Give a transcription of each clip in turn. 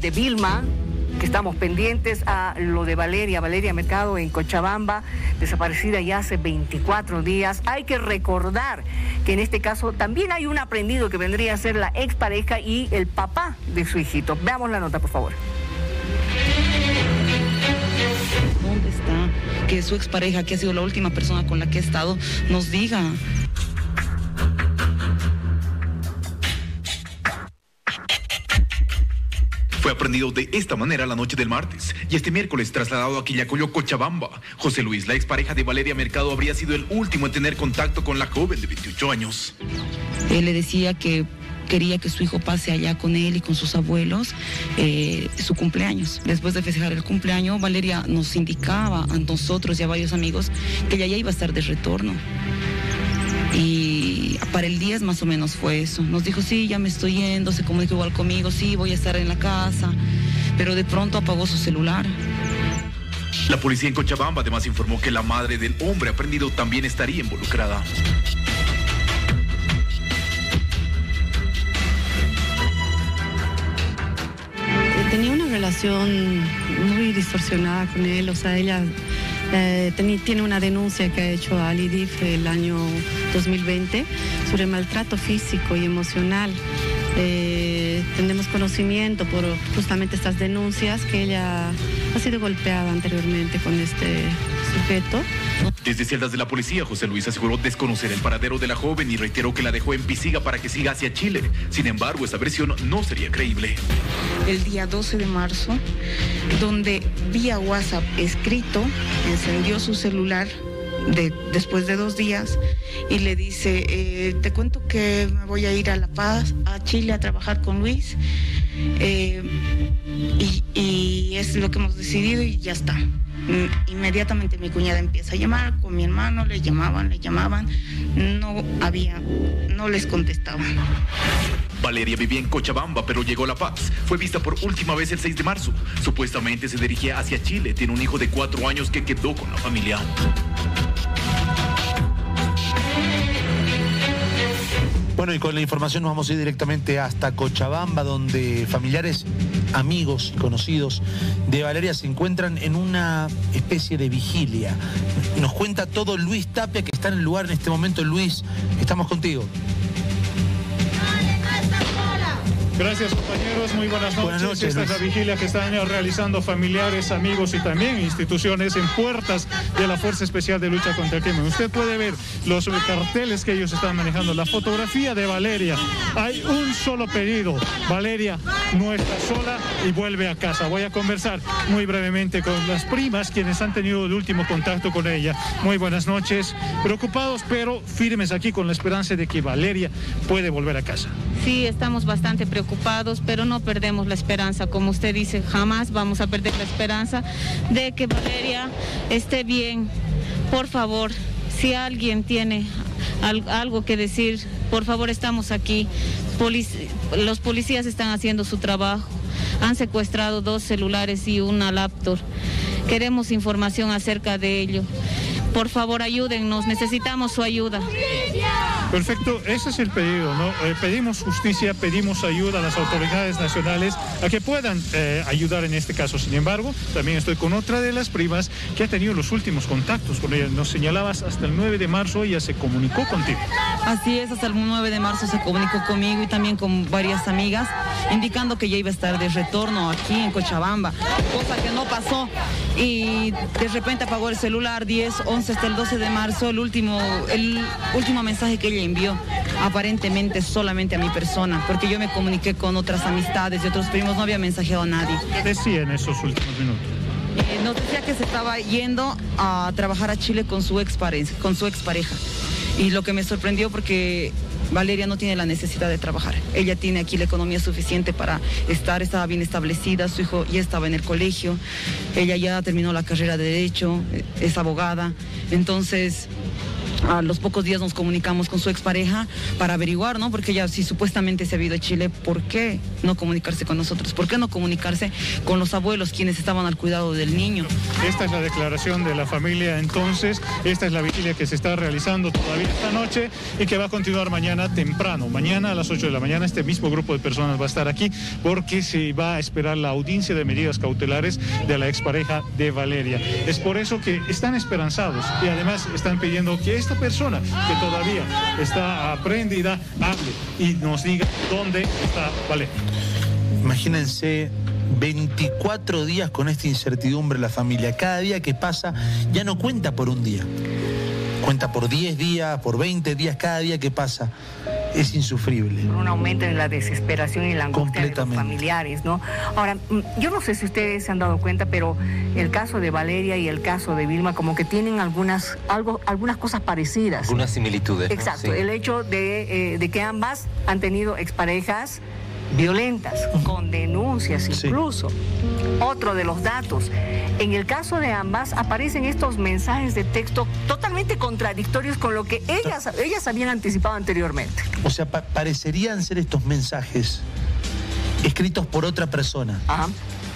de Vilma, que estamos pendientes a lo de Valeria, Valeria Mercado en Cochabamba, desaparecida ya hace 24 días. Hay que recordar que en este caso también hay un aprendido que vendría a ser la expareja y el papá de su hijito. Veamos la nota, por favor. ¿Dónde está? Que su expareja, que ha sido la última persona con la que ha estado, nos diga. Aprendido de esta manera la noche del martes y este miércoles trasladado a Quillacoyo, Cochabamba. José Luis, la expareja de Valeria Mercado, habría sido el último en tener contacto con la joven de 28 años. Él le decía que quería que su hijo pase allá con él y con sus abuelos eh, su cumpleaños. Después de festejar el cumpleaños, Valeria nos indicaba a nosotros y a varios amigos que ella ya iba a estar de retorno. Para el 10 más o menos fue eso. Nos dijo, sí, ya me estoy yendo, se comunicó igual conmigo, sí, voy a estar en la casa. Pero de pronto apagó su celular. La policía en Cochabamba además informó que la madre del hombre aprendido también estaría involucrada. Tenía una relación muy distorsionada con él, o sea, ella eh, tiene una denuncia que ha hecho al IDIF el año 2020 sobre maltrato físico y emocional. Eh, tenemos conocimiento por justamente estas denuncias que ella ha sido golpeada anteriormente con este sujeto. Desde celdas de la policía, José Luis aseguró desconocer el paradero de la joven y reiteró que la dejó en Pisiga para que siga hacia Chile. Sin embargo, esta versión no sería creíble. El día 12 de marzo, donde vía WhatsApp escrito, encendió su celular de, después de dos días y le dice, eh, te cuento que me voy a ir a La Paz, a Chile, a trabajar con Luis. Eh, y, y es lo que hemos decidido y ya está. Mm, inmediatamente mi cuñada empieza a llamar con mi hermano, le llamaban, le llamaban, no había, no les contestaban. Valeria vivía en Cochabamba, pero llegó a La Paz. Fue vista por última vez el 6 de marzo. Supuestamente se dirigía hacia Chile. Tiene un hijo de cuatro años que quedó con la familia. Bueno, y con la información nos vamos a ir directamente hasta Cochabamba, donde familiares, amigos y conocidos de Valeria se encuentran en una especie de vigilia. Nos cuenta todo Luis Tapia, que está en el lugar en este momento. Luis, estamos contigo. Gracias compañeros, muy buenas noches. Buenas noches, Esta es la vigilia que están realizando familiares, amigos y también instituciones en puertas de la Fuerza Especial de Lucha contra el Crimen. Usted puede ver los carteles que ellos están manejando, la fotografía de Valeria. Hay un solo pedido. Valeria no está sola y vuelve a casa. Voy a conversar muy brevemente con las primas quienes han tenido el último contacto con ella. Muy buenas noches. Preocupados pero firmes aquí con la esperanza de que Valeria puede volver a casa. Sí, estamos bastante preocupados, pero no perdemos la esperanza. Como usted dice, jamás vamos a perder la esperanza de que Valeria esté bien. Por favor, si alguien tiene al- algo que decir, por favor, estamos aquí. Polic- los policías están haciendo su trabajo. Han secuestrado dos celulares y una laptop. Queremos información acerca de ello. Por favor, ayúdennos, necesitamos su ayuda. Perfecto, ese es el pedido, ¿no? Eh, pedimos justicia, pedimos ayuda a las autoridades nacionales a que puedan eh, ayudar en este caso. Sin embargo, también estoy con otra de las primas que ha tenido los últimos contactos con ella. Nos señalabas hasta el 9 de marzo ella se comunicó contigo. Así es, hasta el 9 de marzo se comunicó conmigo y también con varias amigas, indicando que ya iba a estar de retorno aquí en Cochabamba, cosa que no pasó. Y de repente apagó el celular 10, 11 hasta el 12 de marzo, el último, el último mensaje que ella envió, aparentemente solamente a mi persona, porque yo me comuniqué con otras amistades y otros primos, no había mensajeado a nadie. ¿Qué decía en esos últimos minutos? Eh, nos decía que se estaba yendo a trabajar a Chile con su con su expareja. Y lo que me sorprendió porque Valeria no tiene la necesidad de trabajar. Ella tiene aquí la economía suficiente para estar, estaba bien establecida, su hijo ya estaba en el colegio, ella ya terminó la carrera de derecho, es abogada. Entonces, a los pocos días nos comunicamos con su expareja para averiguar, ¿no? Porque ella si supuestamente se ha ido a Chile, ¿por qué no comunicarse con nosotros? ¿Por qué no comunicarse con los abuelos quienes estaban al cuidado del niño? Esta es la declaración de la familia entonces, esta es la vigilia que se está realizando todavía esta noche y que va a continuar mañana temprano. Mañana a las 8 de la mañana este mismo grupo de personas va a estar aquí porque se va a esperar la audiencia de medidas cautelares de la expareja de Valeria. Es por eso que están esperanzados y además están pidiendo que persona que todavía está aprendida hable y nos diga dónde está Valeria. Imagínense 24 días con esta incertidumbre la familia. Cada día que pasa ya no cuenta por un día. Cuenta por 10 días, por 20 días, cada día que pasa es insufrible. Un aumento en la desesperación y la angustia de los familiares, ¿no? Ahora, mm, yo no sé si ustedes se han dado cuenta, pero el caso de Valeria y el caso de Vilma como que tienen algunas, algo, algunas cosas parecidas. Algunas similitudes. Exacto, el hecho de, eh, de que ambas han tenido exparejas violentas, con denuncias incluso. Otro de los datos, en el caso de ambas aparecen estos mensajes de texto totalmente contradictorios con lo que ellas, ellas habían anticipado anteriormente. O sea, parecerían ser estos mensajes escritos por otra persona.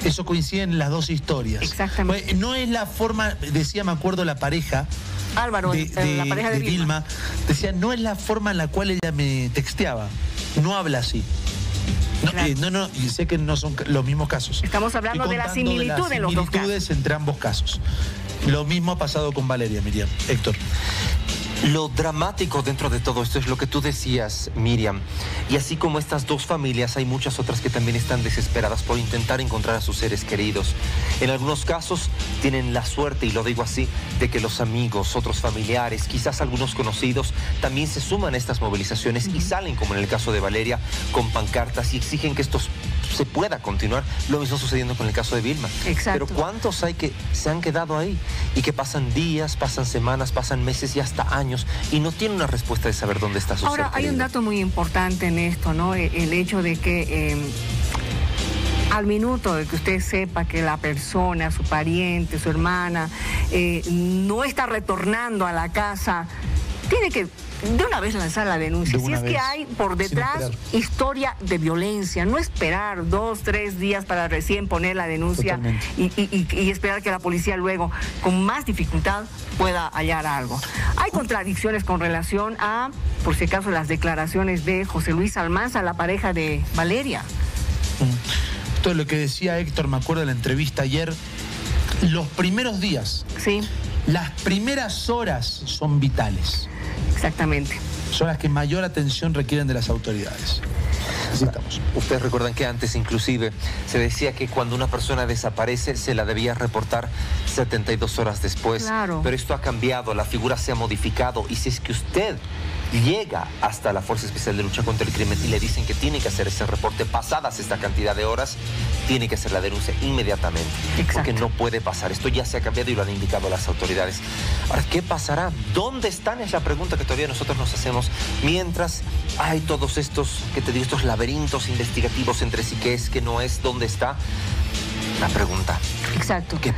Eso coincide en las dos historias. Exactamente. Pues, no es la forma, decía, me acuerdo, la pareja. Álvaro, de, la pareja de, Vilma. Decía, no es la forma en la cual ella me texteaba. No habla así. Eh, no, no, y sé que no son los mismos casos. Estamos hablando de la similitud de, los dos casos. entre ambos casos. Lo mismo ha pasado con Valeria, Miriam. Héctor. Lo dramático dentro de todo esto es lo que tú decías, Miriam. Y así como estas dos familias, hay muchas otras que también están desesperadas por intentar encontrar a sus seres queridos. En algunos casos tienen la suerte, y lo digo así, de que los amigos, otros familiares, quizás algunos conocidos, también se suman a estas movilizaciones y salen, como en el caso de Valeria, con pancartas y exigen que estos se pueda continuar. Lo mismo sucediendo con el caso de Vilma. Exacto. Pero ¿cuántos hay que se han quedado ahí y que pasan días, pasan semanas, pasan meses y hasta años y no tienen una respuesta de saber dónde está su Ahora, hay un dato muy importante en esto, ¿no? E, el hecho de que... Em, al minuto de que usted sepa que la persona, su pariente, su hermana, eh, no está retornando a la casa, tiene que de una vez lanzar la denuncia. si es que hay por detrás historia de violencia, no esperar dos, tres días para recién poner la denuncia y, esperar que la policía luego, con más dificultad, pueda hallar algo. Hay contradicciones con relación a, por si acaso, las declaraciones de José Luis Almanza, la pareja de Valeria. Mm. Todo lo que decía Héctor, me acuerdo de la entrevista ayer, los primeros días. Sí. Las primeras horas son vitales. Exactamente. Son las que mayor atención requieren de las autoridades. Necesitamos. Ustedes recuerdan que antes inclusive se decía que cuando una persona desaparece se la debía reportar 72 horas después. Claro. Pero esto ha cambiado, la figura se ha modificado y si es que usted llega hasta la Fuerza Especial de Lucha contra el Crimen y le dicen que tiene que hacer ese reporte pasadas esta cantidad de horas, tiene que hacer la denuncia inmediatamente. Porque no puede pasar. Esto ya se ha cambiado y lo han indicado las autoridades. Ahora, ¿qué pasará? ¿Dónde están? Es la pregunta que todavía nosotros nos hacemos mientras hay todos estos, que te digo, estos laberintos investigativos entre sí, qué es, qué no es, dónde está. La pregunta. Exacto. ¿Qué